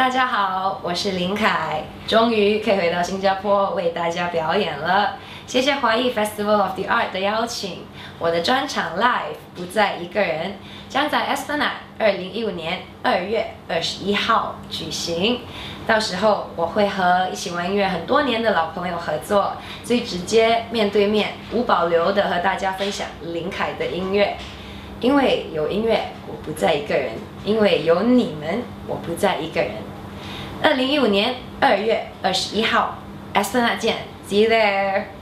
大家好，我是林凯，终于可以回到新加坡为大家表演了。谢谢华裔 Festival of the Art 的邀请，我的专场 Live 不再一个人，将在 Esplanade 二零一五年二月二十一号举行。到时候我会和一起玩音乐很多年的老朋友合作，最直接面对面无保留的和大家分享林凯的音乐。因为有音乐，我不再一个人；因为有你们，我不再一个人。二零一五年二月二十一号埃斯纳见，See you there。